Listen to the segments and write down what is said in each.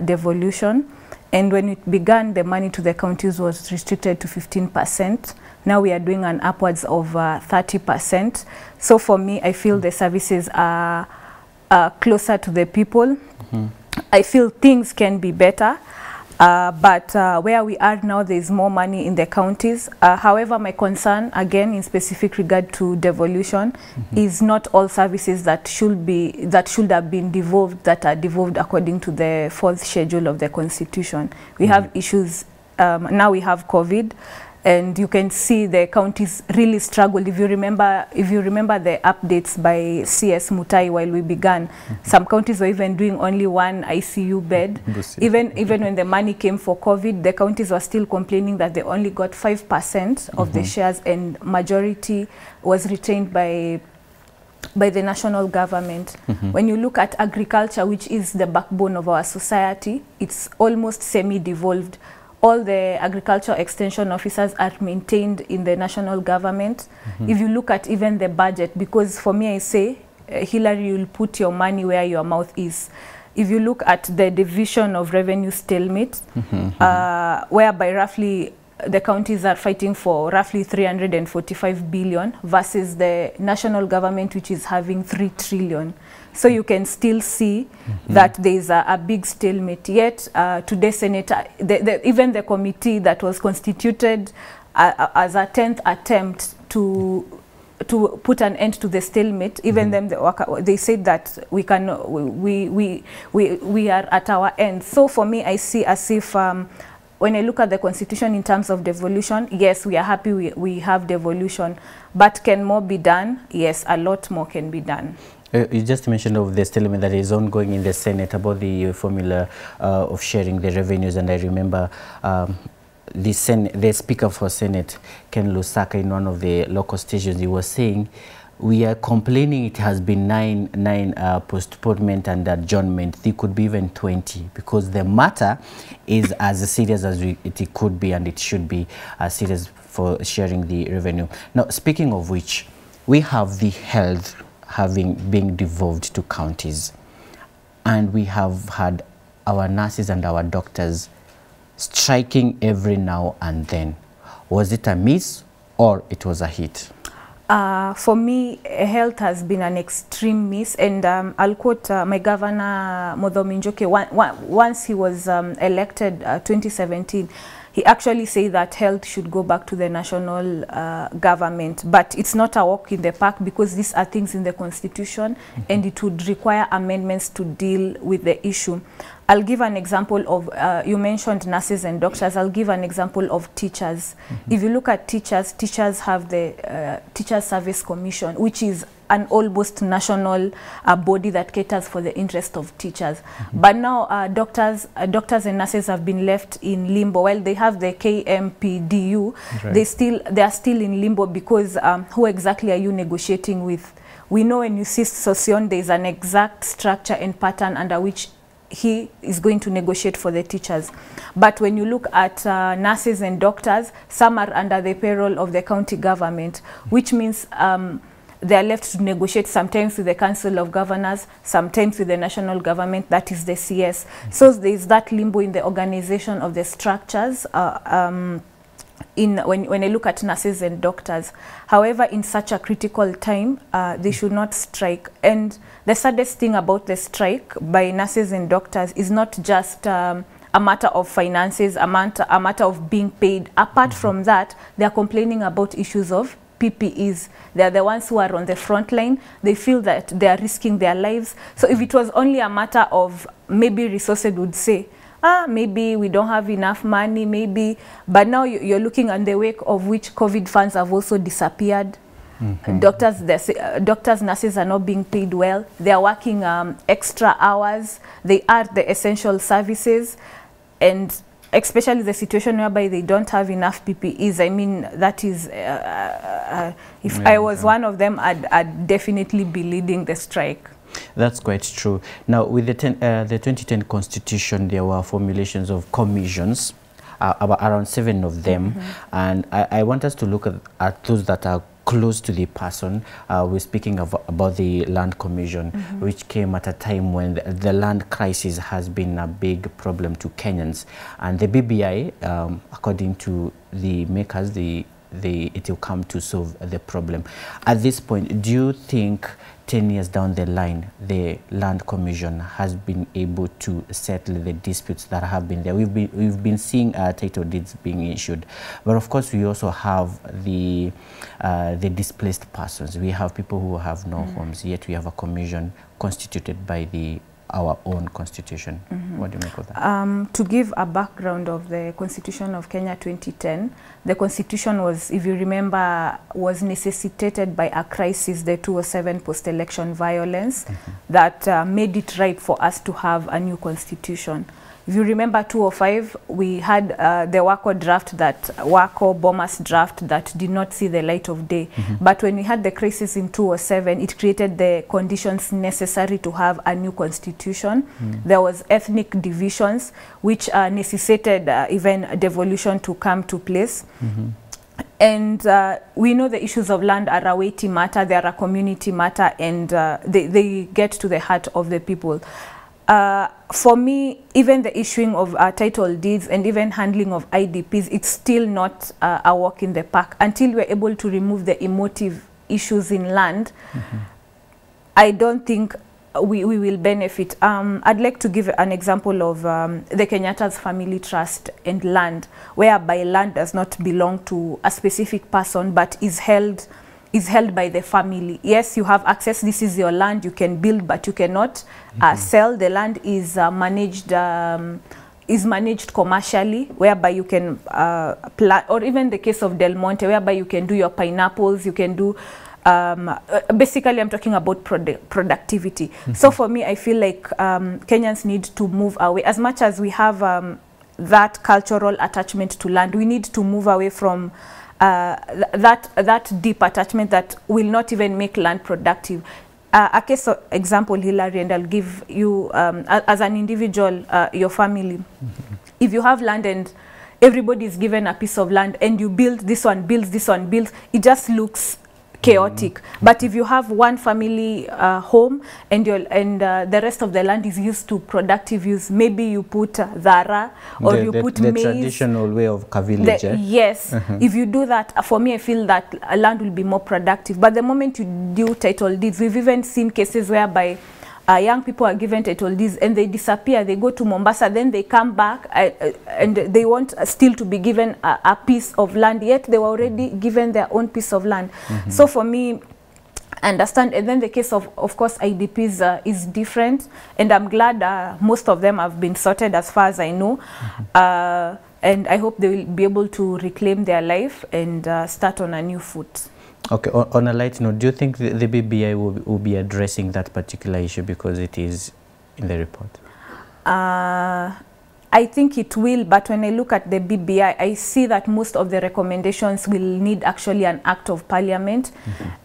devolution. And when it began, the money to the counties was restricted to 15%. Now we are doing an upwards of uh, 30%. So for me, I feel the services are, are closer to the people. Mm -hmm. I feel things can be better. Uh, but uh, where we are now, there is more money in the counties. Uh, however, my concern, again, in specific regard to devolution, is not all services that should be that should have been devolved that are devolved according to the fourth schedule of the constitution. We have issues. Um, now we have COVID, and you can see the counties really struggled. If you remember, if you remember the updates by CS Mutai while we began, mm -hmm. some counties were even doing only one ICU bed. Even even when the money came for COVID, the counties were still complaining that they only got five percent of mm -hmm. the shares, and majority was retained by by the national government. Mm -hmm. When you look at agriculture, which is the backbone of our society, it's almost semi-devolved. All the agriculture extension officers are maintained in the national government. Mm -hmm. If you look at even the budget, because for me, I say, uh, Hillary, you'll put your money where your mouth is. If you look at the division of revenue stalemate, mm -hmm. uh, whereby roughly the counties are fighting for roughly 345 billion versus the national government which is having 3 trillion. So you can still see that there is a, a big stalemate. Yet uh, today, Senator, the, the, even the committee that was constituted uh, uh, as a 10th attempt to to put an end to the stalemate, even them the worker, they said that we can we, we we we are at our end. So for me, I see as if um, when I look at the constitution in terms of devolution, yes, we are happy we, we have devolution, but can more be done? Yes, a lot more can be done. Uh, you just mentioned of the stalemate that is ongoing in the Senate about the uh, formula uh, of sharing the revenues, and I remember um, the, Sen the Speaker for Senate, Ken Lusaka, in one of the local stations, he was saying, we are complaining it has been nine, nine uh, postponement and adjournment. There could be even 20 because the matter is as serious as we, it could be and it should be as serious for sharing the revenue. Now, speaking of which, we have the health having been devolved to counties. And we have had our nurses and our doctors striking every now and then. Was it a miss or it was a hit? Uh, for me, health has been an extreme miss, and um, I'll quote uh, my governor Muthomi Njoke. One, one, once he was um, elected, uh, 2017, he actually said that health should go back to the national uh, government. But it's not a walk in the park because these are things in the constitution, mm -hmm. and it would require amendments to deal with the issue. I'll give an example of, uh, you mentioned nurses and doctors. I'll give an example of teachers. If you look at teachers, teachers have the uh, Teachers Service Commission, which is an almost national uh, body that caters for the interest of teachers. But now uh, doctors, uh, doctors and nurses have been left in limbo. While they have the KMPDU, Right. they still they are still in limbo because um, who exactly are you negotiating with? We know when you see Sossion, there is an exact structure and pattern under which he is going to negotiate for the teachers. But when you look at uh, nurses and doctors, some are under the payroll of the county government, which means um, they are left to negotiate sometimes with the Council of Governors, sometimes with the national government, that is the CS. So there is that limbo in the organization of the structures. Uh, um, in when, when I look at nurses and doctors. However, in such a critical time, uh, they should not strike. And the saddest thing about the strike by nurses and doctors is not just um, a matter of finances, a matter, a matter of being paid. Apart from that, they are complaining about issues of PPEs. They are the ones who are on the front line. They feel that they are risking their lives. So if it was only a matter of maybe resources would say, ah, maybe we don't have enough money, maybe. But now you- you're looking on the wake of which COVID funds have also disappeared. Doctors, the, s- uh, doctors, nurses are not being paid well. They are working um, extra hours. They are the essential services, and especially the situation whereby they don't have enough PPEs. I mean, that is, uh, uh, uh, if I was one of them, I'd, I'd definitely be leading the strike. That's quite true. Now, with the, ten, uh, the 2010 constitution, there were formulations of commissions, uh, about around seven of them. And I, I want us to look at, at those that are close to the person. Uh, we're speaking of, about the Land Commission, which came at a time when the, the land crisis has been a big problem to Kenyans. And the BBI, um, according to the makers, the, the, it will come to solve the problem. At this point, do you think 10 years down the line, the Land Commission has been able to settle the disputes that have been there. We've been, we've been seeing uh, title deeds being issued, but of course we also have the, uh, the displaced persons. We have people who have no homes, yet we have a commission constituted by the our own constitution. Mm -hmm. What do you make of that? Um, to give a background of the Constitution of Kenya 2010, the Constitution was, if you remember, was necessitated by a crisis, the 207 post-election violence, mm -hmm. that uh, made it right for us to have a new Constitution. If you remember 205, we had uh, the Wako draft that Wako Bomas draft that did not see the light of day. But when we had the crisis in 207, it created the conditions necessary to have a new constitution. There was ethnic divisions which uh, necessitated uh, even devolution to come to place. And uh, we know the issues of land are a weighty matter, they are a community matter, and uh, they, they get to the heart of the people. Uh, for me, even the issuing of uh, title deeds and even handling of IDPs, it's still not uh, a walk in the park until we're able to remove the emotive issues in land. I don't think we, we will benefit. Um, I'd like to give an example of um, the Kenyatta's Family Trust and land, whereby land does not belong to a specific person but is held is held by the family. Yes, you have access. This is your land. You can build, but you cannot uh, sell. The land is uh, managed. Um, is managed commercially, whereby you can uh, plant, or even the case of Del Monte, whereby you can do your pineapples, you can do um, uh, basically I'm talking about produ productivity. So for me, I feel like um, Kenyans need to move away. As much as we have um, that cultural attachment to land, we need to move away from uh, th that, that deep attachment that will not even make land productive. Uh, a case of example, Hillary, and I'll give you, um, as an individual, uh, your family. If you have land and everybody is given a piece of land and you build this one, builds this one, builds, it just looks chaotic. But if you have one family uh, home and your and uh, the rest of the land is used to productive use, maybe you put uh, dhara or the, you the, put the maize. traditional way of The- village. eh? yes, if you do that, uh, for me, I feel that a land will be more productive. But the moment you do title deeds, we've even seen cases whereby uh, young people are given title deeds and they disappear. They go to Mombasa, then they come back uh, uh, and they want uh, still to be given a, a piece of land. Yet they were already given their own piece of land. mm -hmm. So for me, understand and then the case of of course idps uh, is different and i'm glad uh, most of them have been sorted as far as i know mm -hmm. uh, and i hope they will be able to reclaim their life and uh, start on a new foot Okay, on, on a light note, do you think the, the BBI will, will be addressing that particular issue because it is in the report? Uh, I think it will, but when I look at the BBI, I see that most of the recommendations will need actually an act of parliament.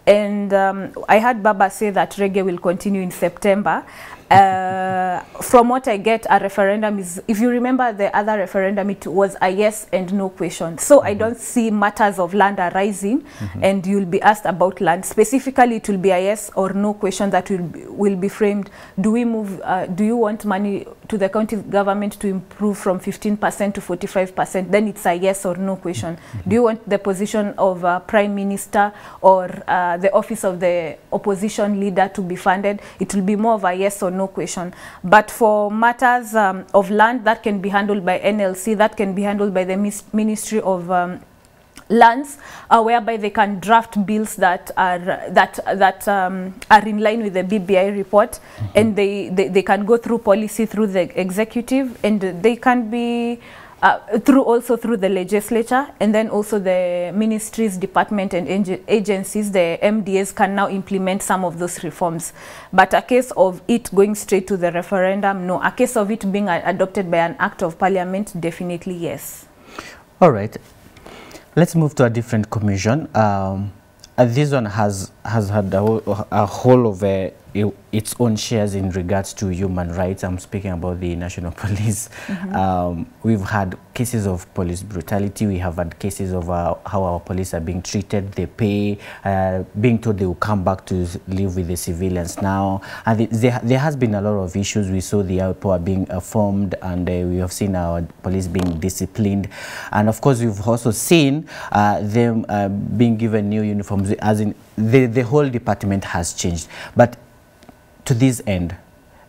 And um, I heard Baba say that reggae will continue in September. Uh, from what I get, a referendum is, if you remember the other referendum, it was a yes and no question. So I don't see matters of land arising and you'll be asked about land. Specifically, it will be a yes or no question that will be, will be framed. Do we move, uh, do you want money to the county government to improve from 15% to 45%? Then it's a yes or no question. Do you want the position of uh, prime minister or uh, the office of the opposition leader to be funded? It will be more of a yes or no question. But for matters um, of land, that can be handled by NLC, that can be handled by the Mis- Ministry of um, lands uh, whereby they can draft bills that are that that um, are in line with the BBI report and they, they they can go through policy through the executive and they can be uh, through also through the legislature and then also the ministries department and agencies the MDAs can now implement some of those reforms. But a case of it going straight to the referendum no. A case of it being adopted by an act of parliament definitely yes. All right, let's move to a different commission. Um, uh, this one has has had a a whole of i- its own shares in regards to human rights. I'm speaking about the National Police. Um, we've had cases of police brutality. We have had cases of uh, how our police are being treated. They pay, uh, being told they will come back to live with the civilians now. And it, there, there has been a lot of issues. We saw the IPOA being uh, formed and uh, we have seen our police being disciplined. And of course, we've also seen uh, them uh, being given new uniforms, as in the, the whole department has changed. But to this end,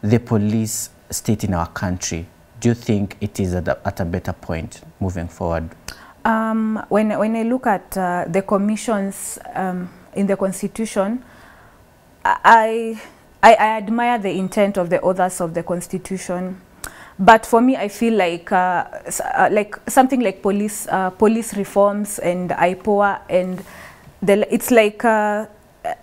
the police state in our country, do you think it is at a, at a better point moving forward? Um, when, when I look at uh, the commissions um, in the constitution, I, I, I admire the intent of the authors of the constitution. But for me, I feel like uh, uh, like something like police uh, police reforms and IPOA and the, it's like uh,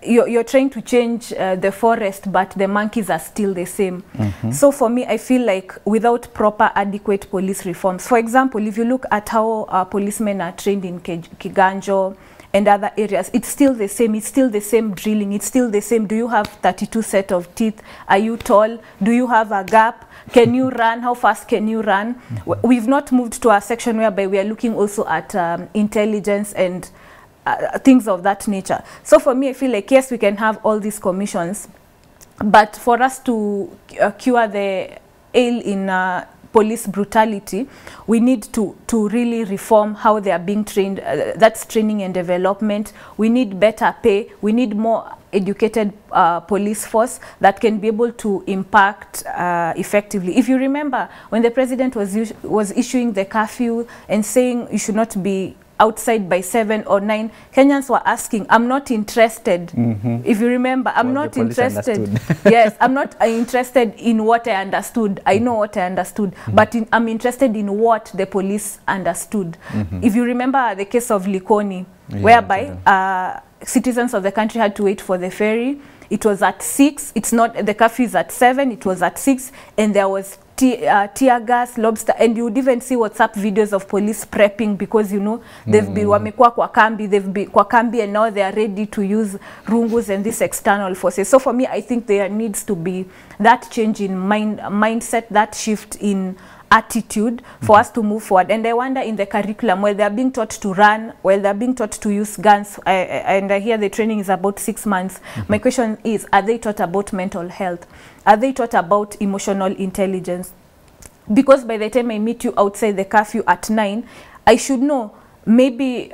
you're, you're trying to change uh, the forest, but the monkeys are still the same. mm -hmm. So for me, I feel like without proper adequate police reforms, for example, if you look at how uh, policemen are trained in K Kiganjo and other areas, it's still the same. It's still the same drilling. It's still the same. Do you have 32 set of teeth? Are you tall? Do you have a gap? Can you run? How fast can you run? W- We've not moved to a section whereby we are looking also at um, intelligence and uh, things of that nature. So for me, I feel like yes, we can have all these commissions, but for us to uh, cure the ail in uh, police brutality, we need to, to really reform how they are being trained. Uh, that's training and development. We need better pay. We need more educated uh, police force that can be able to impact uh, effectively. If you remember, when the president was, was issuing the curfew and saying you should not be outside by seven or nine, Kenyans were asking, I'm not interested. mm -hmm. If you remember, I'm well, not interested. yes, I'm not uh, interested in what I understood. I know what I understood, mm -hmm. but in, I'm interested in what the police understood. mm -hmm. If you remember the case of Likoni, Yeah, whereby uh, citizens of the country had to wait for the ferry. It was at six. It's not the curfew is at seven. It was at six, and there was uh, tear gas, lobster, and you would even see WhatsApp videos of police prepping because you know they've mm. been wamekuwa kwa kambi, they've been kwa kambi, and now they are ready to use rungus and these external forces. So for me, I think there needs to be that change in mind mindset, that shift in attitude for mm -hmm. us to move forward. And I wonder in the curriculum where they're being taught to run, where they're being taught to use guns, I, I, and I hear the training is about six months. Mm -hmm. My question is, are they taught about mental health? Are they taught about emotional intelligence? because by the time I meet you outside the curfew at nine, I should know maybe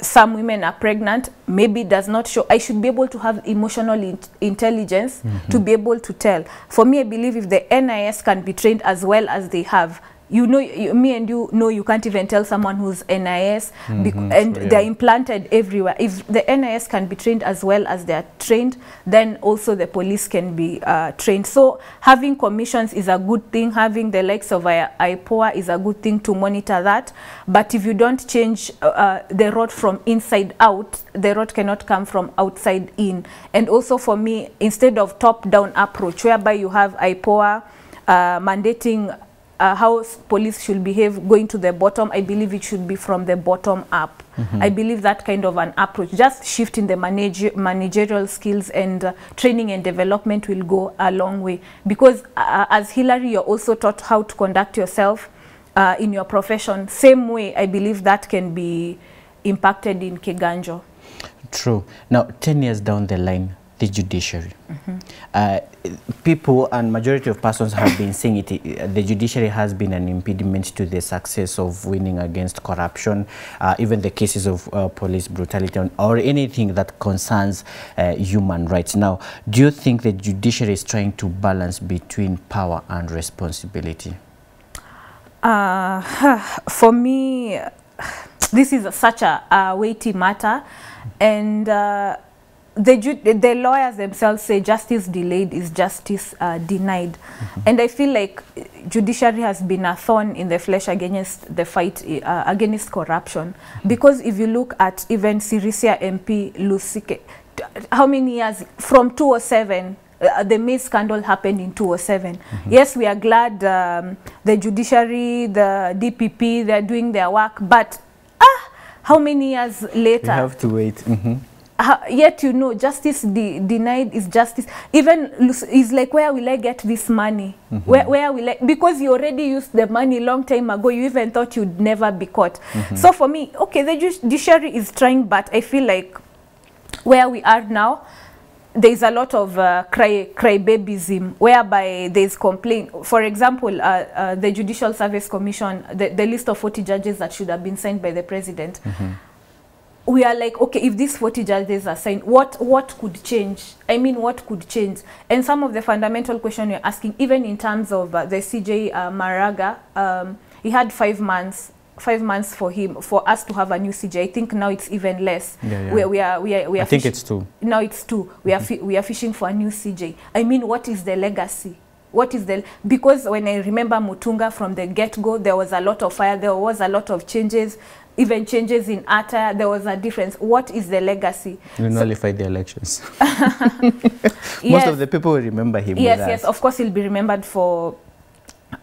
some women are pregnant, maybe does not show. I should be able to have emotional in- intelligence mm -hmm. to be able to tell. For me, I believe if the NIS can be trained as well as they have, you know, you, me and you know you can't even tell someone who's NIS, bec- Mhm, and so yeah. they're implanted everywhere. If the NIS can be trained as well as they are trained, then also the police can be uh, trained. So having commissions is a good thing. Having the likes of I- IPOA is a good thing to monitor that. But if you don't change uh, uh, the road from inside out, the road cannot come from outside in. And also for me, instead of top-down approach, whereby you have IPOA uh, mandating uh, how police should behave going to the bottom. I believe it should be from the bottom up. I believe that kind of an approach just shifting the manage- managerial skills and uh, training and development will go a long way. Because uh, as hillary you're also taught how to conduct yourself uh, in your profession same way i believe that can be impacted in kiganjo. True. Now, 10 years down the line, the judiciary. Uh, people and majority of persons have been saying it, the judiciary has been an impediment to the success of winning against corruption, uh, even the cases of uh, police brutality or anything that concerns uh, human rights. Now, do you think the judiciary is trying to balance between power and responsibility? Uh, for me, this is such a, a weighty matter, and uh, the the lawyers themselves say justice delayed is justice uh, denied, Mm -hmm. and I feel like judiciary has been a thorn in the flesh against the fight uh, against corruption, Mm -hmm. because if you look at even Sirisia MP Lusike, how many years from 2007 uh, the May scandal happened in 2007. Mm -hmm. Yes, we are glad um, the judiciary, the DPP, they're doing their work, but ah, how many years later? We have to wait. Mhm. Uh, yet you know justice de denied is justice. Even is like where will i get this money? Where, where will i because you already used the money long time ago you even thought you'd never be caught. So for me okay the judiciary is trying but i feel like where we are now there's a lot of uh, cry crybabyism whereby there's complaint. For example uh, uh, the judicial service commission the, the list of 40 judges that should have been signed by the president we are like okay if these 40 judges are signed what what could change? I mean what could change? And some of the fundamental question you're asking even in terms of uh, the cj uh, maraga um, he had five months five months for him for us to have a new cj i think now it's even less. Yeah, yeah. we, we are we are we are I think it's two. now it's two. We are we are fishing for a new cj i mean what is the legacy? What is the because when i remember mutunga from the get go there was a lot of fire there was a lot of changes even changes in attire there was a difference what is the legacy You nullified the elections. Most Yes. of the people will remember him. yes yes of course he'll be remembered for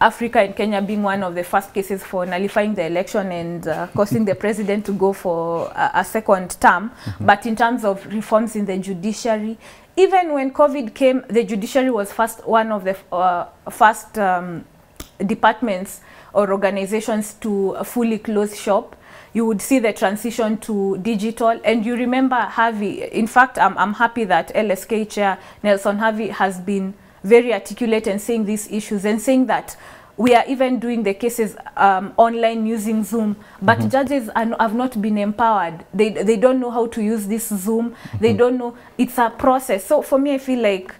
Africa and Kenya being one of the first cases for nullifying the election and uh, causing the president to go for a, a second term. But in terms of reforms in the judiciary, even when COVID came, the judiciary was first one of the uh, first um, departments or organizations to fully close shop. You would see the transition to digital, and you remember Havi. In fact, I'm, I'm happy that LSK chair Nelson Havi has been very articulate and saying these issues and saying that we are even doing the cases um, online using Zoom, but judges are, have not been empowered. They, they don't know how to use this Zoom. They don't know. It's a process. So for me, I feel like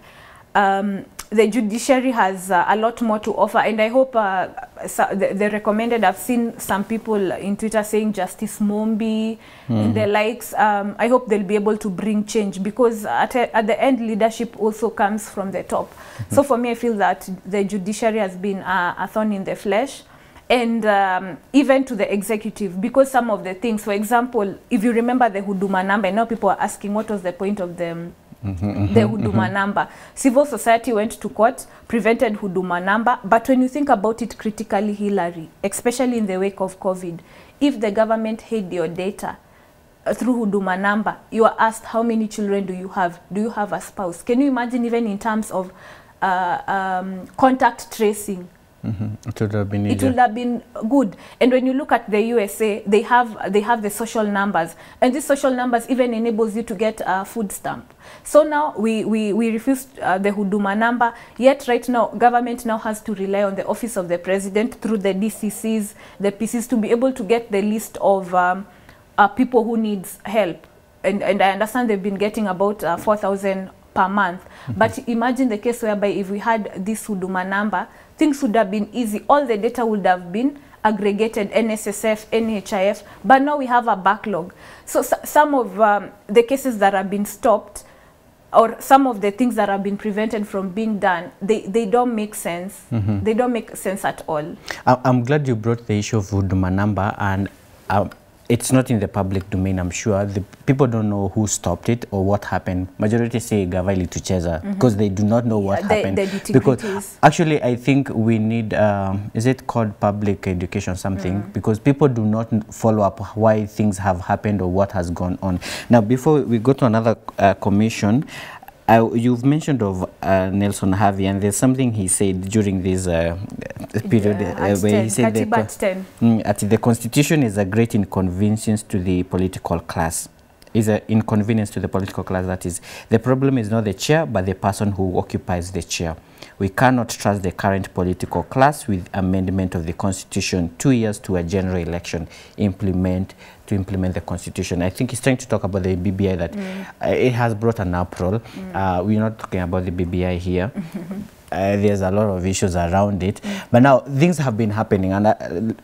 um, the judiciary has uh, a lot more to offer, and I hope uh, so the, the recommended. I've seen some people in Twitter saying Justice Mombi mm. and the likes. Um, I hope they'll be able to bring change because at, a, at the end, leadership also comes from the top. mm -hmm. So for me, I feel that the judiciary has been uh, a thorn in the flesh. And um, even to the executive, because some of the things, for example, if you remember the Huduma number, now people are asking what was the point of the the Huduma number. Civil society went to court, prevented Huduma number, but when you think about it critically, Hillary, especially in the wake of COVID, if the government hid your data uh, through Huduma number, you are asked how many children do you have? Do you have a spouse? Can you imagine even in terms of uh, um, contact tracing? Mhm. It would have been it would have been good. And when you look at the usa they have they have the social numbers. And these social numbers even enables you to get a food stamp. So now we we, we refused uh, the huduma number. Yet right now government now has to rely on the office of the president through the dccs the pcs to be able to get the list of um, uh, people who needs help. And, and i understand they've been getting about uh, 4000 per month. But imagine the case whereby if we had this huduma number things would have been easy. All the data would have been aggregated nssf nhif but now we have a backlog. So some of um, the cases that have been stopped or some of the things that have been prevented from being done they, they don't make sense. They don't make sense at all. I- I'm glad you brought the issue of Huduma number, and um, it's not in the public domain. I'm sure the people don't know who stopped it or what happened. Majority say Gavali to Cheza because they do not know what Yeah, happened. the nitty-gritties. because actually, I think we need. Um, is it called public education something? Because people do not follow up why things have happened or what has gone on. Now, before we go to another uh, commission. Uh, you've mentioned of uh, Nelson Harvey, and there's something he said during this uh, period Yeah, uh, where 10, he said the Katiba 10. Mm, the constitution is a great inconvenience to the political class is an inconvenience to the political class that is the problem is not the chair but the person who occupies the chair we cannot trust the current political class with amendment of the constitution two years to a general election implement to implement the constitution i think he's trying to talk about the bbi that uh, it has brought an uproar uh, we're not talking about the bbi here uh, there's a lot of issues around it. But now things have been happening, and uh,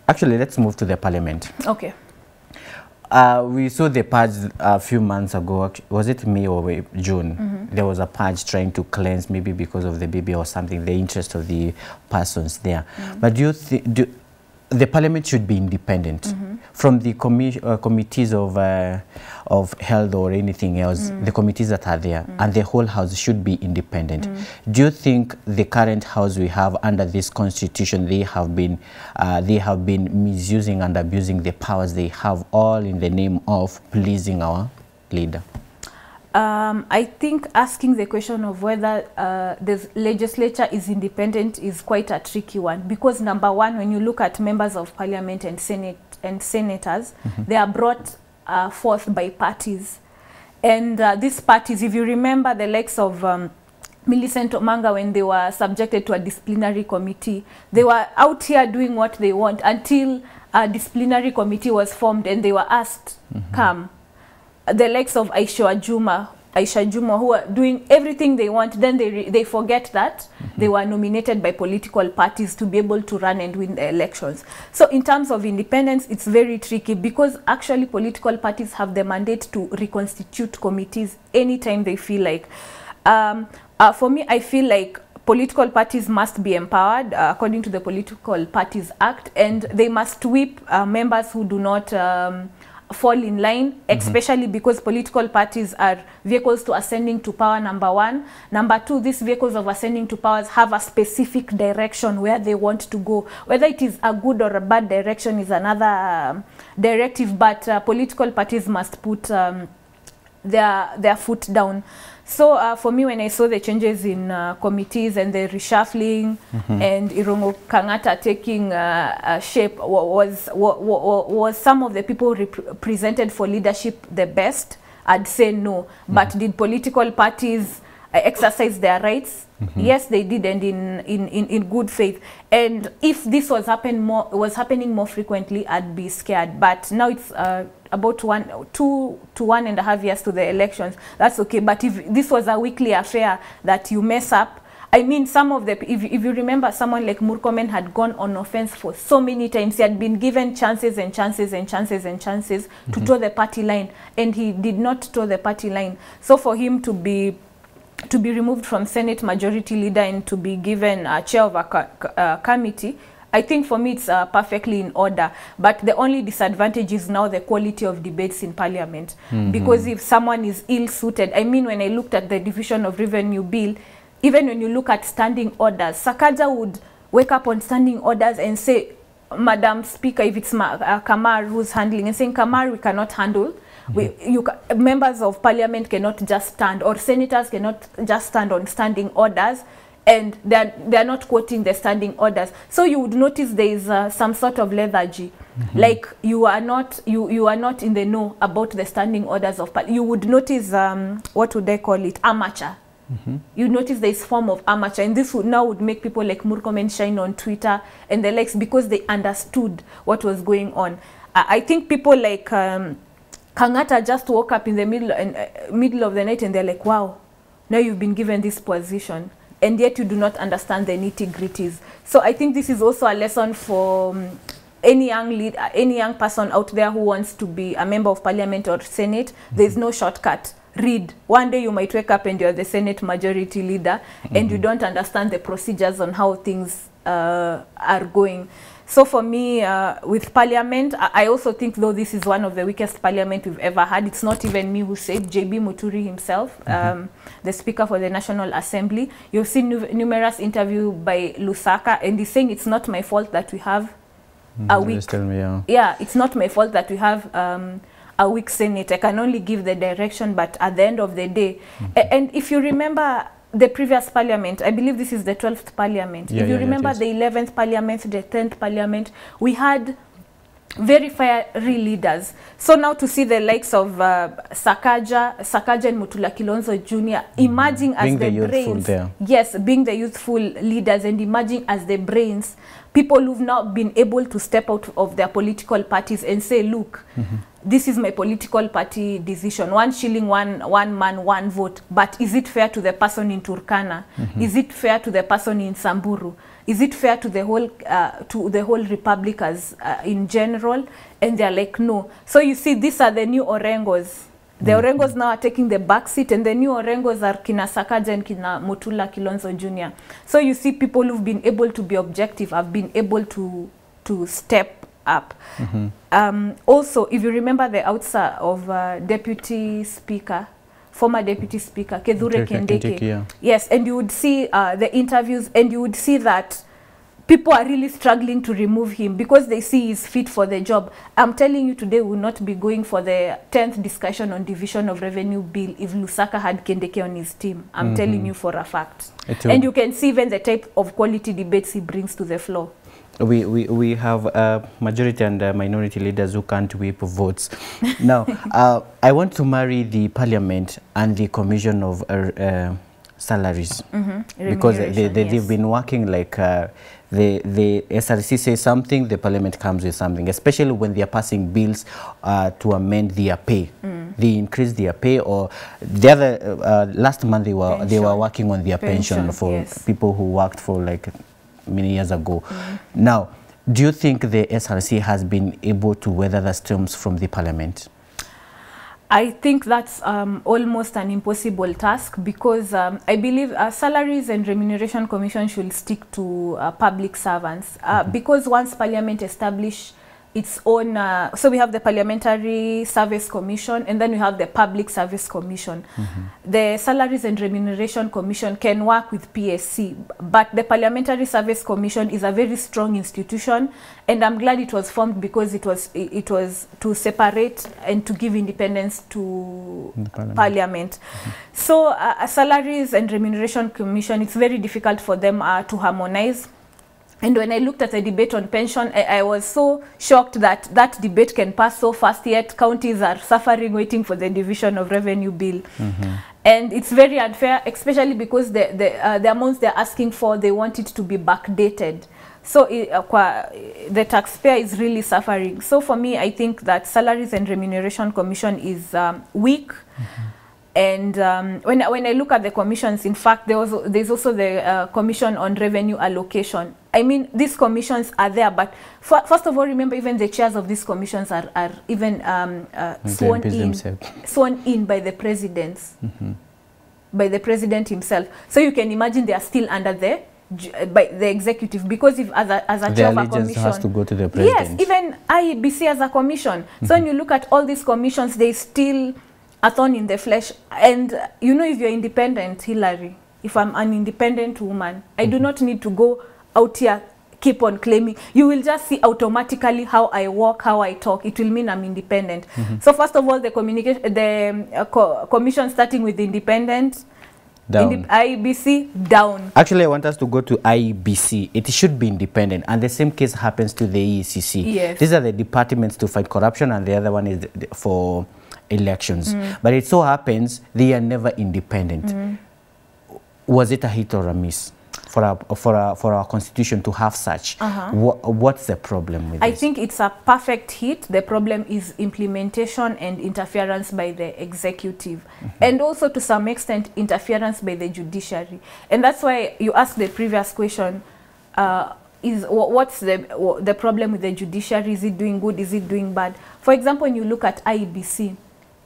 actually, let's move to the parliament. okay Uh, we saw the purge a few months ago. Was it May or June? There was a purge trying to cleanse, maybe because of the baby or something, the interest of the persons there. But do you think do, the parliament should be independent mm -hmm. from the commi- uh, committees of uh, of health or anything else? mm. The committees that are there, mm. and the whole house should be independent. Do you think the current house we have under this constitution they have been uh, they have been misusing and abusing the powers they have, all in the name of pleasing our leader? Um, I think asking the question of whether uh, the legislature is independent is quite a tricky one because number one, when you look at members of parliament and senate and senators, mm -hmm. they are brought uh, forth by parties, and uh, these parties, if you remember the likes of um, Millicent Omanga when they were subjected to a disciplinary committee, they were out here doing what they want until a disciplinary committee was formed and they were asked, mm -hmm. come the likes of Aisha Juma, Aisha Juma, who are doing everything they want, then they re- they forget that they were nominated by political parties to be able to run and win the elections. So in terms of independence, it's very tricky because actually political parties have the mandate to reconstitute committees anytime they feel like. Um, uh, for me, I feel like political parties must be empowered uh, according to the Political Parties Act, and they must whip uh, members who do not. Um, fall in line especially because political parties are vehicles to ascending to power number one. Number two these vehicles of ascending to powers have a specific direction where they want to go. Whether it is a good or a bad direction is another um, directive but uh, political parties must put um, their their foot down. So uh, for me when i saw the changes in uh, committees and the reshuffling and irungu kangata taking uh, uh, shape wa- was wa- wa- was some of the people rep- presented for leadership the best i'd say no. But did political parties Uh, exercise their rights. Mm-hmm. Yes they did and in, in, in, in good faith. And if this was happen more was happening more frequently i'd be scared. But now it's uh, about one two to one and a half years to the elections that's okay. But if this was a weekly affair that you mess up I mean, some of the, if, if you remember, someone like Murkomen had gone on offense for so many times. He had been given chances and chances and chances and chances to mm-hmm. toe the party line, and he did not toe the party line. So for him to be to be removed from Senate Majority Leader and to be given a chair of a uh, committee, I think for me it's uh, perfectly in order. But the only disadvantage is now the quality of debates in Parliament. Mm -hmm. Because if someone is ill-suited, I mean, when I looked at the Division of Revenue Bill, even when you look at standing orders, Sakaja would wake up on standing orders and say, Madam Speaker, if it's Ma- uh, Kamar who's handling, and saying, Kamar, we cannot handle. We, you members of parliament cannot just stand, or senators cannot just stand on standing orders, and they're, they're not quoting the standing orders. So you would notice there is uh, some sort of lethargy. Like you are not you you are not in the know about the standing orders of par- you would notice um, what would they call it amateur you notice there is form of amateur and this would now would make people like Murkomen shine on Twitter and the likes because they understood what was going on. I, I think people like um, Kangata just woke up in the middle and uh, middle of the night and they're like, wow, now you've been given this position and yet you do not understand the nitty gritties. So I think this is also a lesson for um, any young lead, uh, any young person out there who wants to be a member of parliament or senate. Mm -hmm. There's no shortcut. Read. One day you might wake up and you're the senate majority leader, mm -hmm. and you don't understand the procedures on how things uh, are going. So for me, uh, with Parliament, I also think though this is one of the weakest Parliament we've ever had. It's not even me who said, JB Muturi himself, um, the Speaker for the National Assembly. You've seen nu- numerous interview by Lusaka, and he's saying it's not my fault that we have a Mm, weak just tell me, yeah. yeah, it's not my fault that we have um, a weak Senate. I can only give the direction, but at the end of the day, a- and if you remember the previous parliament, I believe this is the 12th parliament. Yeah, if you yeah, remember yeah, the 11th parliament, the 10th parliament, we had very fiery leaders. So now to see the likes of uh, Sakaja, Sakaja and Mutula Kilonzo Jr. emerging mm -hmm. as Being the, the brains. there. Yes, being the youthful leaders and emerging as the brains, people who've not been able to step out of their political parties and say, look, mm -hmm. this is my political party decision. One shilling, one, one man, one vote. But is it fair to the person in Turkana? Mm -hmm. Is it fair to the person in Samburu? Is it fair to the whole uh, to the whole republic as uh, in general? And they're like, no. So you see, these are the new Orengos. The Orengos now are taking the back seat, and the new Orengos are Kina Sakaja and Kina motula Kilonzo junior So you see, people who've been able to be objective have been able to to step up. mm -hmm. Um, also, if you remember the outside of uh, Deputy Speaker, former Deputy Speaker Kedhure Kendeke, Kendeke, yeah. yes, and you would see uh, the interviews, and you would see that people are really struggling to remove him because they see he's fit for the job. I'm telling you today, we will not be going for the 10th discussion on division of revenue bill if Lusaka had Kendeke on his team. I'm mm -hmm. telling you for a fact. And you can see even the type of quality debates he brings to the floor. We, we, we have uh, majority and uh, minority leaders who can't whip votes. now, uh, I want to marry the parliament and the commission of uh, uh, salaries because they, they, they've yes. been working like uh, the, the SRC says something, the parliament comes with something, especially when they are passing bills uh, to amend their pay. They increase their pay or the other, uh, last month they were, they were working on their pension, Pension, for yes. people who worked for like many years ago. Mm. Now, do you think the SRC has been able to weather the storms from the parliament? I think that's um, almost an impossible task because um, I believe uh, salaries and remuneration commission should stick to uh, public servants uh, mm -hmm. because once parliament establish its own uh, so we have the parliamentary service commission and then we have the public service commission mm -hmm. the salaries and remuneration commission can work with psc but the parliamentary service commission is a very strong institution and i'm glad it was formed because it was it was to separate and to give independence to parliament, parliament. parliament so uh, salaries and remuneration commission it's very difficult for them uh, to harmonize and when I looked at the debate on pension, I, I was so shocked that that debate can pass so fast, yet counties are suffering waiting for the division of revenue bill. Mm -hmm. And it's very unfair, especially because the, the, uh, the amounts they're asking for, they want it to be backdated. So uh, kwa, the taxpayer is really suffering. So for me, I think that Salaries and Remuneration Commission is um, weak. And um, when, I- when I look at the commissions, in fact, there was, there's also the uh, Commission on Revenue Allocation. I mean, these commissions are there, but fir- first of all, remember, even the chairs of these commissions are, are even um, uh, sworn in, themselves. sworn in by the presidents, by the president himself. So you can imagine they are still under the uh, by the executive because if as a, as a chair of a commission has to go to the Yes, even IEBC as a commission. So when you look at all these commissions, they still a thorn in the flesh. And uh, you know, if you're independent, Hillary, if I'm an independent woman, I do not need to go out here keep on claiming you will just see automatically how i walk how i talk it will mean i'm independent Mm -hmm. so first of all the communication the uh, co- commission starting with independent Down. indep- IBC down Actually, I want us to go to IBC. It should be independent. And the same case happens to the EECC. Yes. These are the departments to fight corruption, and the other one is the- the- for elections. But it so happens they are never independent. Was it a hit or a miss? For our, for, our, for our constitution to have such, Uh-huh. Wha- what's the problem with I this? think it's a perfect hit. The problem is implementation and interference by the executive, and also to some extent interference by the judiciary. And that's why you asked the previous question: uh, Is what's the the problem with the judiciary? Is it doing good? Is it doing bad? For example, when you look at IEBC,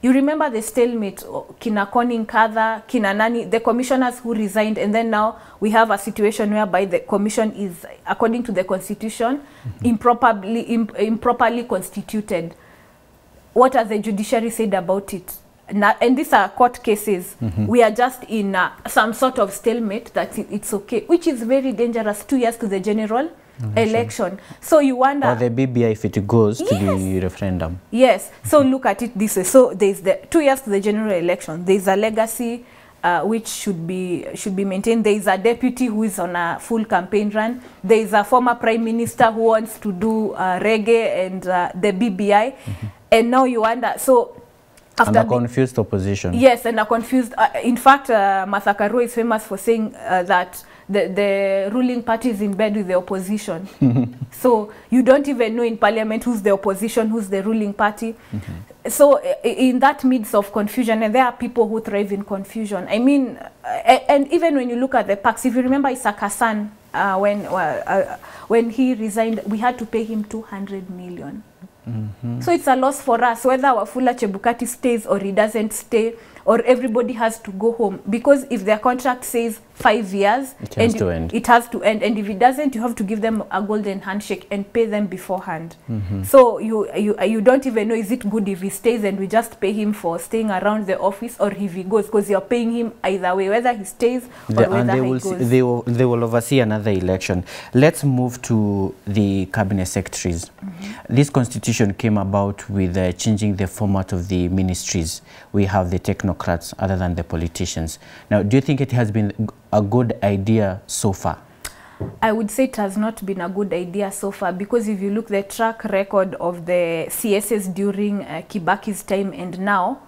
you remember the stalemate o- kina Connie katha kina nani the commissioners who resigned and then now we have a situation whereby the commission is according to the constitution mm -hmm. improperly imp improperly constituted what has the judiciary said about it Na, and these are court cases Mm -hmm. we are just in uh, some sort of stalemate that it, it's okay which is very dangerous two years to the general election, so you wonder or the BBI if it goes to the referendum. Yes. So look at it this way. So there's the two years to the general election. There's a legacy uh, which should be should be maintained. There is a deputy who is on a full campaign run. There is a former prime minister who wants to do uh, reggae and uh, the BBI, and now you wonder. So And a confused opposition. Yes, and a confused. Uh, in fact, uh, Martha is famous for saying uh, that the, the ruling party is in bed with the opposition. so you don't even know in parliament who's the opposition, who's the ruling party. So i- i- in that midst of confusion, and there are people who thrive in confusion. I mean, and even when you look at the packs, if you remember Isaac Hassan, uh, when, uh, uh, when he resigned, we had to pay him 200 million. So it's a loss for us whether Wafula Chebukati stays or he doesn't stay or everybody has to go home because if their contract says five years It has and to end. it has to end and if it doesn't you have to give them a golden handshake and pay them beforehand so you you you don't even know is it good if he stays and we just pay him for staying around the office or if he goes because you're paying him either way whether he stays or The- whether and they he will, goes see, they, will, they will oversee another election. Let's move to the cabinet secretaries. This constitution came about with uh, changing the format of the ministries. We have the technocrats other than the politicians. Now, do you think it has been a good idea so far? I would say it has not been a good idea so far because if you look the track record of the CSS during uh, Kibaki's time and now,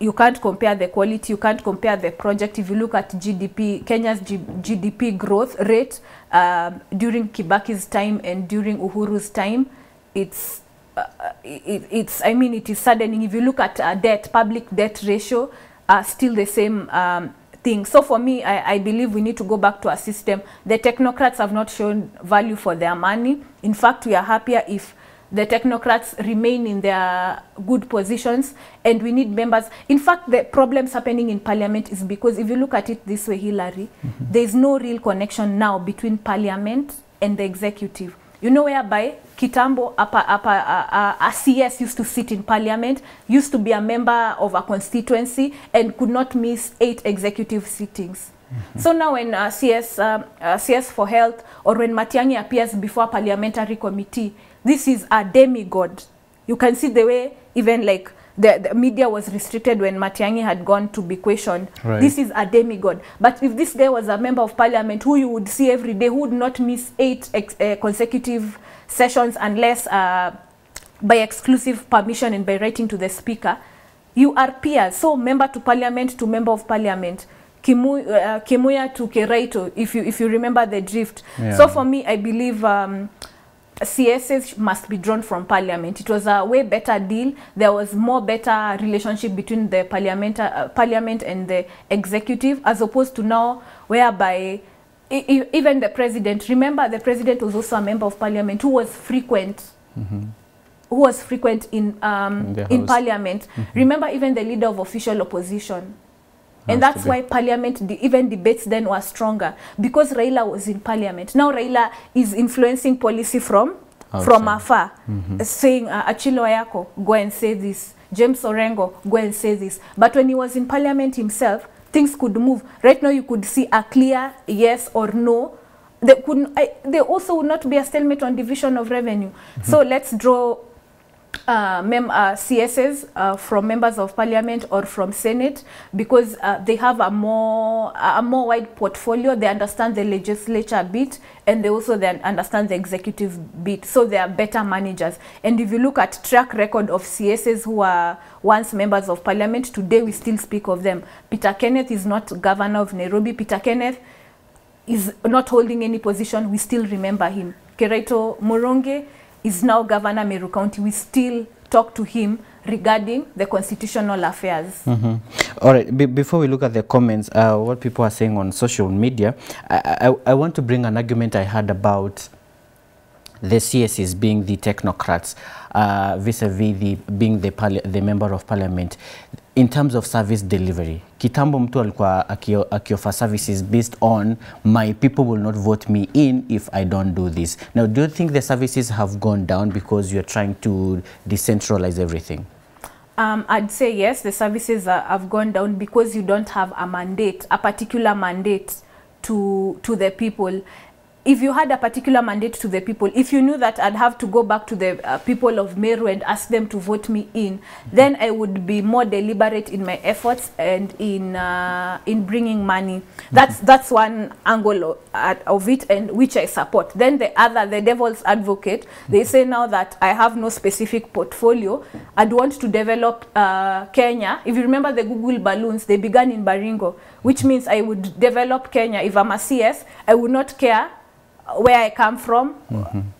you can't compare the quality, you can't compare the project. If you look at GDP, Kenya's G- GDP growth rate um, during Kibaki's time and during Uhuru's time, it's uh, it, it's I mean it is saddening. If you look at uh, debt, public debt ratio, are still the same um, thing. So for me, I, I believe we need to go back to a system. The technocrats have not shown value for their money. In fact, we are happier if the technocrats remain in their good positions and we need members. In fact, the problems happening in parliament is because if you look at it this way, Hillary, mm -hmm. there is no real connection now between parliament and the executive. You know, whereby Kitambo, upper, upper, uh, uh, a CS used to sit in parliament, used to be a member of a constituency, and could not miss eight executive sittings. Mm -hmm. So now when uh, CS, um, uh, CS for Health or when Matiang'i appears before a parliamentary committee, this is a demigod. You can see the way even like the, the media was restricted when Matiang'i had gone to be questioned. Right. This is a demigod. But if this guy was a member of parliament who you would see every day, who would not miss eight ex- uh, consecutive sessions unless uh, by exclusive permission and by writing to the speaker, you are peers. So member to parliament to member of parliament. Kimu, uh, Kimuya to Keraito, if you if you remember the drift. Yeah. So for me, I believe um, CSS must be drawn from parliament. It was a way better deal. There was more better relationship between the parliament, uh, parliament and the executive, as opposed to now, whereby e- even the president. Remember, the president was also a member of parliament who was frequent. Who was frequent in um, In in parliament? Remember, even the leader of official opposition. And that's why parliament, the, even debates then were stronger because Raila was in parliament. Now Raila is influencing policy from Outside. from afar mm -hmm. saying uh, Achilo Ayako, go and say this. James Orengo, go and say this. But when he was in parliament himself, things could move. Right now, you could see a clear yes or no. There could I, there also would not be a stalemate on division of revenue. mm -hmm. So let's draw uh, mem- uh, CSs uh, from members of parliament or from Senate because uh, they have a more a more wide portfolio. They understand the legislature bit and they also then understand the executive bit. So they are better managers. And if you look at track record of CSs who are once members of parliament, today we still speak of them. Peter Kenneth is not governor of Nairobi. Peter Kenneth is not holding any position, we still remember him. Kiraitu Murungi is now Governor Meru County. We still talk to him regarding the constitutional affairs. Mm -hmm. All right. Be- before we look at the comments, uh, what people are saying on social media, I, I, I want to bring an argument I had about the CSs being the technocrats uh, vis-a-vis uh, -vis the, being the, the member of parliament in terms of service delivery. Kitambo mtu alikuwa akio- akioffer services based on my people will not vote me in if I don't do this. Now, do you think the services have gone down because you're trying to decentralize everything? Um, I'd say yes, the services are, have gone down because you don't have a mandate, a particular mandate to to the people. If you had a particular mandate to the people, if you knew that I'd have to go back to the uh, people of Meru and ask them to vote me in, then I would be more deliberate in my efforts and in uh, in bringing money. That's that's one angle of, of it, and which I support. Then the other, the devil's advocate, they say now that I have no specific portfolio. I'd want to develop uh, Kenya. If you remember the Google balloons, they began in Baringo, which means I would develop Kenya. If I'm a CS, I would not care where I come from,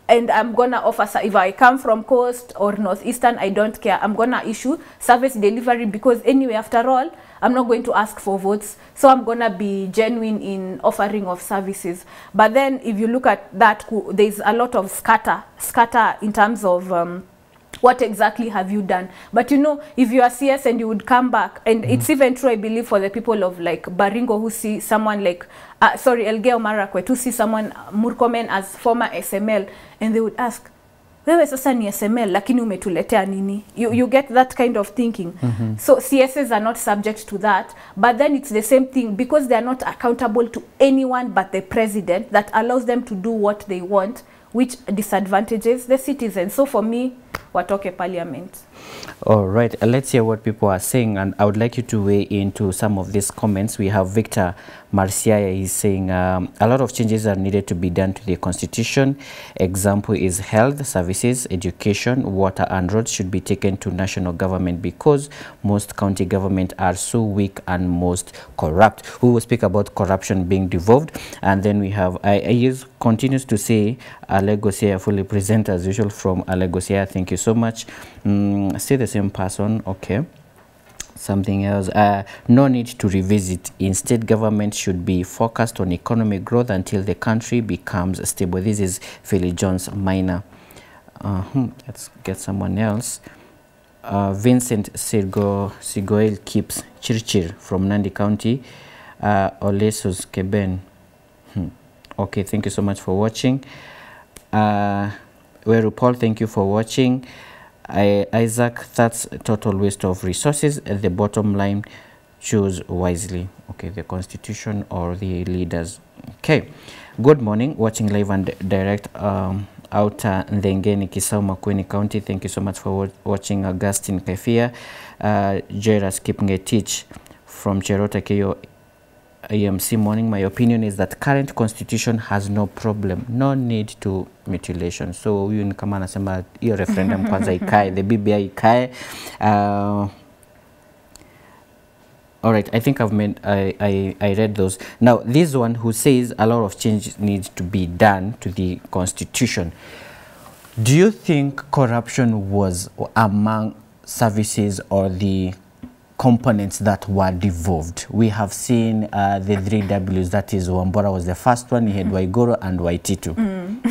and I'm gonna offer. If I come from coast or northeastern, I don't care. I'm gonna issue service delivery because anyway, after all, I'm not going to ask for votes, so I'm gonna be genuine in offering of services. But then, if you look at that, there's a lot of scatter, scatter in terms of. Um, what exactly have you done but you know if you are cs and you would come back and mm. it's even true i believe for the people of like baringo who see someone like uh, sorry elgeo marakwet who see someone uh, murkomen as former sml and they would ask wewe sasa ni sml lakini umetuletea nini you, you get that kind of thinking mm -hmm. so css are not subject to that but then it's the same thing because they are not accountable to anyone but the president that allows them to do what they want which disadvantages the citizens. So for me watoke parliament All right, uh, let's hear what people are saying, and I would like you to weigh into some of these comments. We have Victor Marciaya. He's saying um, a lot of changes are needed to be done to the constitution. Example is health services, education, water, and roads should be taken to national government because most county government are so weak and most corrupt. We will speak about corruption being devolved, and then we have I, I continues to say Alegosia fully present as usual from Alegosia. Thank you so much. Mm, still the same person. Okay. Something else. Uh, no need to revisit. Instead, government should be focused on economic growth until the country becomes stable. This is Philly Jones Minor. Uh, hmm, let's get someone else. Uh, Vincent Sigo, Sigoel Kips Chirchir from Nandi County. Uh, Olesus Keben. Hmm. Okay, thank you so much for watching. Uh, Weru Paul, thank you for watching. Isaac, that's a total waste of resources. At the bottom line, choose wisely. Okay, the constitution or the leaders. Okay, good morning. Watching live and direct um, out uh, Ndengeni, Kisau, Makueni County. Thank you so much for watching Augustine Kefia, Uh, Jairus Kipngetich from Cherota Keyo AMC morning, my opinion is that current constitution has no problem, no need to mutilation. So huyu ni kama anasema hiyo referendum kwanza ikae, the BBI ikae. Uh, all right, I think I've made, I, I, I read those. Now, this one who says a lot of change needs to be done to the constitution. Do you think corruption was among services or the components that were devolved? We have seen uh, the three Ws, that is Wambora was the first one, he had Waiguru and Waititu.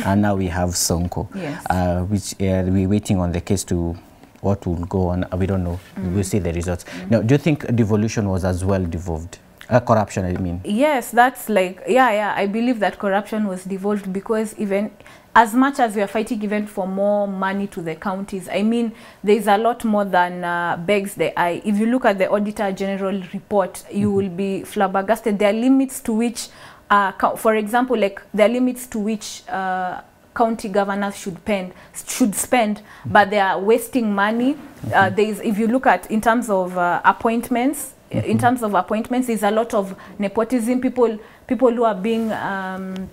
And now we have Sonko, Yes. uh, which uh, we're waiting on the case to what will go on. We don't know. We'll see the results. Now, do you think devolution was as well devolved? Uh, corruption, I mean. yes that's like yeah yeah i believe that corruption was devolved because even as much as we are fighting even for more money to the counties i mean there's a lot more than uh, begs the eye. If you look at the auditor general report you will be flabbergasted. There are limits to which uh, for example like there are limits to which uh, county governors should spend should spend but they are wasting money. Uh, there is if you look at in terms of uh, appointments in terms of appointments there's a lot of nepotism. People people who are being um,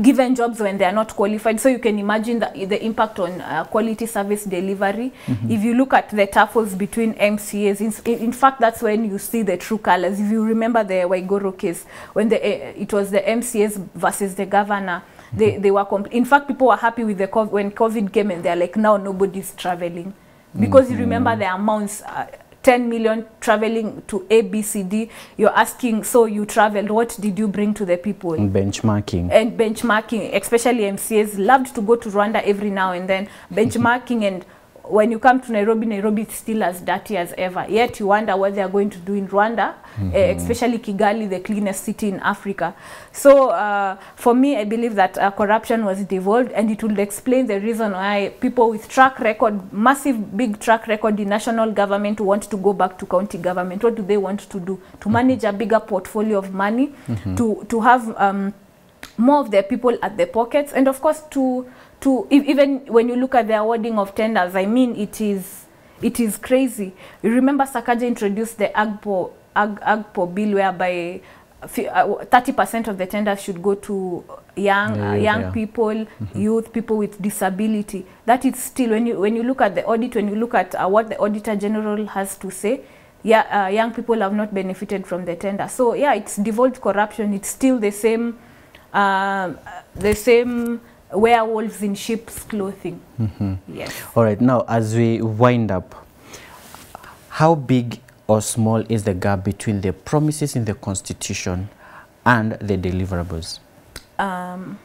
given jobs when they are not qualified. So you can imagine the, the impact on uh, quality service delivery. If you look at the tuffles between mcas in, in fact that's when you see the true colors. If you remember the waiguru case when the uh, it was the mcas versus the governor they, they were in fact people were happy with the COVID, when covid came and they're like now nobody's traveling. Because you remember the amounts uh, 10 million traveling to abcd you're asking so you traveled what did you bring to the people? Benchmarking. and benchmarking especially mcas loved to go to rwanda every now and then. benchmarking and when you come to nairobi nairobi is still as dirty as ever. Yet you wonder what they are going to do in rwanda mm -hmm. uh, especially kigali the cleanest city in africa. So uh, for me i believe that uh, corruption was devolved and it will explain the reason why people with track record massive big track record in national government want to go back to county government. What do they want to do? To manage a bigger portfolio of money mm -hmm. to to have um, more of their people at their pockets and of course to to even when you look at the awarding of tenders i mean it is it is crazy. You remember sakaja introduced the agpo Ag, agpo bill whereby fi- uh, 30% of the tenders should go to young Yeah, uh, young yeah. people youth people with disability. That is still when you when you look at the audit when you look at uh, what the auditor general has to say yeah uh, young people have not benefited from the tender. So yeah it's devolved corruption. It's still the same um, the same werewolves in sheep's clothing yes All right, now as we wind up, how big or small is the gap between the promises in the constitution and the deliverables? um,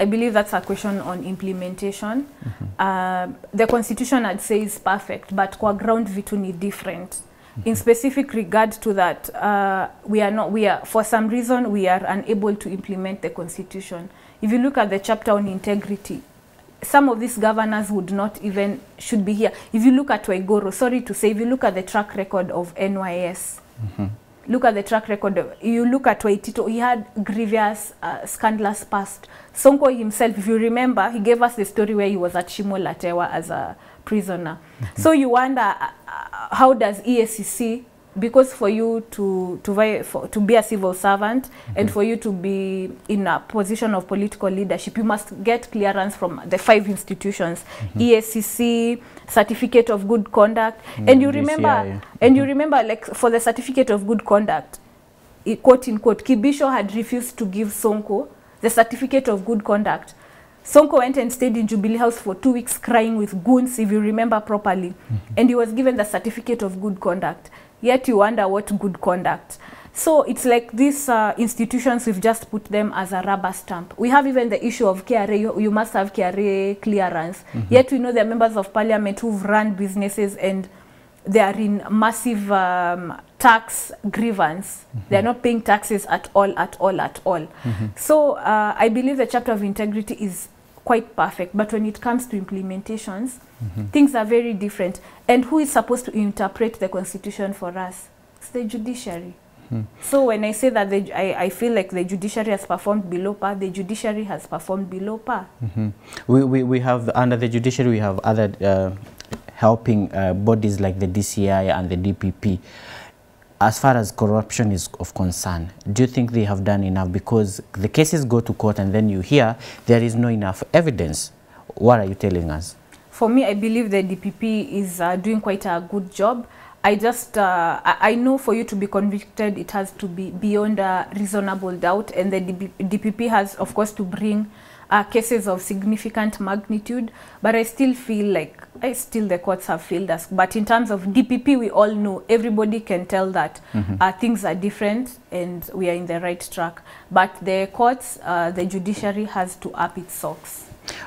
I believe that's a question on implementation. Uh, the constitution I'd say is perfect, but kwa ground vitu ni different. In specific regard to that, uh, we are not, we are, for some reason, we are unable to implement the constitution. If you look at the chapter on integrity, some of these governors would not even, should be here. If you look at Waigoro, sorry to say, if you look at the track record of NYS, mm -hmm. look at the track record. Of, you look at Waitito, he had grievous, uh, scandalous past. Sonko himself, if you remember, he gave us the story where he was at Shimo Latewa as a prisoner. Mm -hmm. So you wonder, uh, uh, how does EACC, because for you to, to, for, to be a civil servant and mhm. for you to be in a position of political leadership, you must get clearance from the five institutions, mhm. EACC, Certificate of Good Conduct. Mm, and you remember, DCI. and you mhm. remember, like for the certificate of good conduct, i- quote in quote, Kibisho had refused to give Sonko the certificate of good conduct. Sonko went and stayed in Jubilee House for two weeks crying with goons, if you remember properly. Mm-hmm. And he was given the certificate of good conduct. Yet you wonder what good conduct. So it's like these uh, institutions, we've just put them as a rubber stamp. We have even the issue of KRA, you, you must have KRA clearance. Mm -hmm. Yet we know there are members of parliament who've run businesses and they are in massive um, tax grievance. Mm -hmm. They are not paying taxes at all, at all, at all. Mm -hmm. So uh, I believe the chapter of integrity is quite perfect. But when it comes to implementations, things are very different. And who is supposed to interpret the constitution for us? It's the judiciary. So when I say that the, I, I feel like the judiciary has performed below par, the judiciary has performed below par. Mhm. We, we, we have, under the judiciary, we have other uh, helping uh, bodies like the DCI and the DPP. As far as corruption is of concern, do you think they have done enough? Because the cases go to court and then you hear there is no enough evidence. What are you telling us? For me, I believe the DPP is uh, doing quite a good job. I just, uh, I, know for you to be convicted, it has to be beyond a reasonable doubt. And the DPP has, of course, to bring uh, cases of significant magnitude. But I still feel like, I still the courts have failed us. But in terms of DPP, we all know, everybody can tell that mm -hmm. uh, things are different and we are in the right track. But the courts, uh, the judiciary has to up its socks.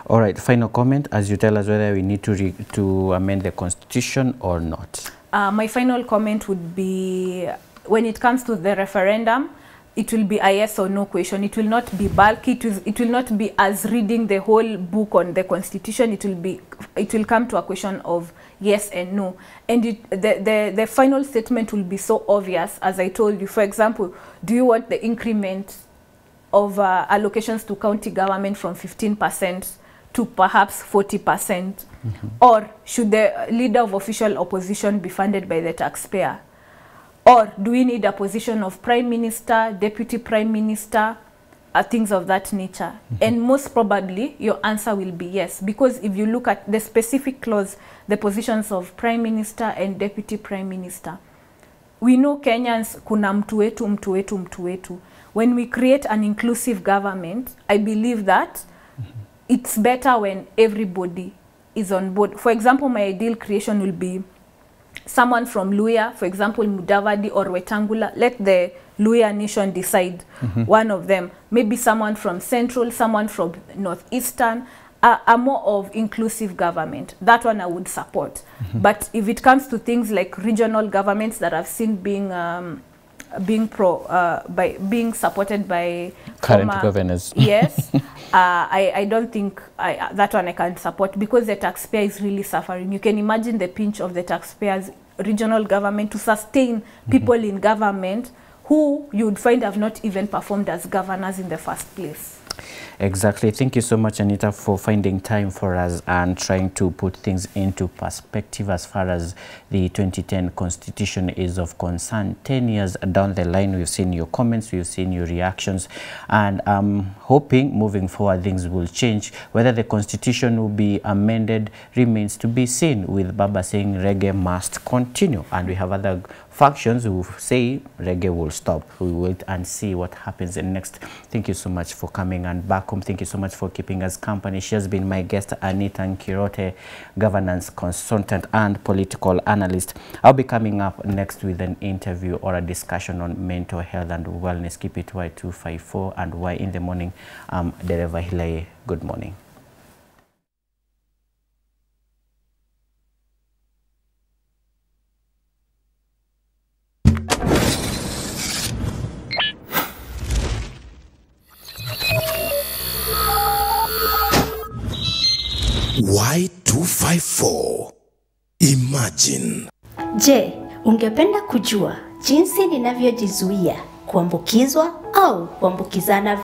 All right, final comment as you tell us whether we need to, re to amend the constitution or not. Uh, my final comment would be when it comes to the referendum, it will be a yes or no question. It will not be bulky. It will, it will not be as reading the whole book on the constitution. It will be it will come to a question of yes and no. And it, the, the, the final statement will be so obvious, as I told you. For example, do you want the increment of uh, allocations to county government from 15% to perhaps 40%? Or should the leader of official opposition be funded by the taxpayer? Or do we need a position of prime minister, deputy prime minister, uh, things of that nature? And most probably, your answer will be yes. Because if you look at the specific clause, the positions of prime minister and deputy prime minister, we know Kenyans kuna mtu wetu mtu wetu mtu wetu. When we create an inclusive government, I believe that it's better when everybody is on board. For example, my ideal creation will be someone from Luhya, for example, Mudavadi or Wetangula. Let the Luhya nation decide one of them. Maybe someone from Central, someone from Northeastern. A, a more of inclusive government. That one I would support. But if it comes to things like regional governments that I've seen being um, being pro uh, by being supported by Current former- governors. yes uh, I, I don't think I, uh, that one I can support because the taxpayer is really suffering. You can imagine the pinch of the taxpayers, regional government to sustain people in government who you would find have not even performed as governors in the first place. Exactly. Thank you so much, Anita, for finding time for us and trying to put things into perspective as far as the 2010 Constitution is of concern. 10 years down the line, we've seen your comments, we've seen your reactions, and I'm hoping moving forward things will change. Whether the Constitution will be amended remains to be seen, with Baba saying reggae must continue, and we have other factions who say reggae will stop. We wait and see what happens next. Thank you so much for coming and back home. Thank you so much for keeping us company. She has been my guest, Anita Nkirote, governance consultant and political analyst. I'll be coming up next with an interview or a discussion on mental health and wellness. Keep it Y254 and Y in the morning. Um, Dereva Hilaye. Good morning. Y254 Imagine. Je, ungependa kujua jinsi ninavyojizuia kuambukizwa au kuambukizana